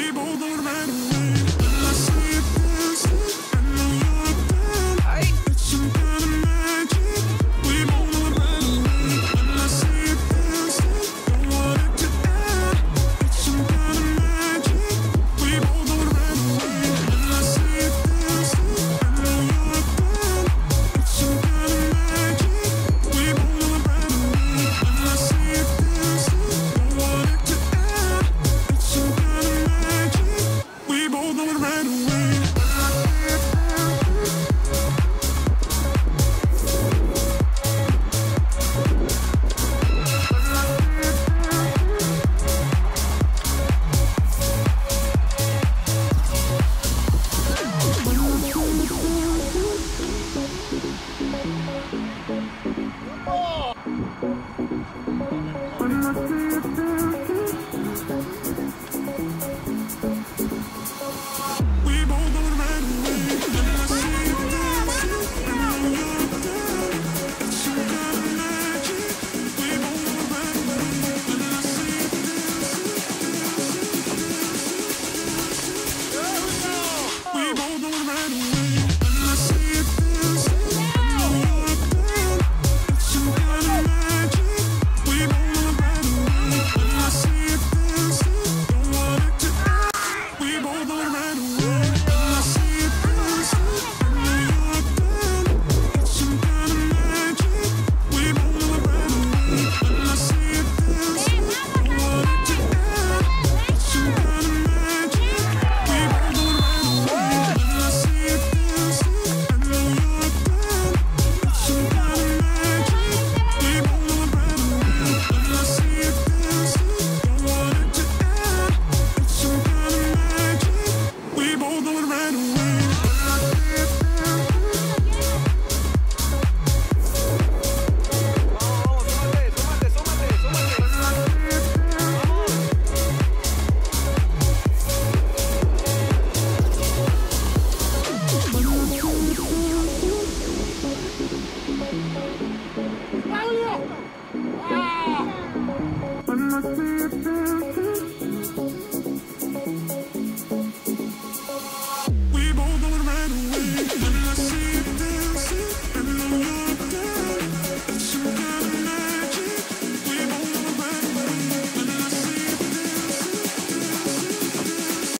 gibi boğdurmam Oh!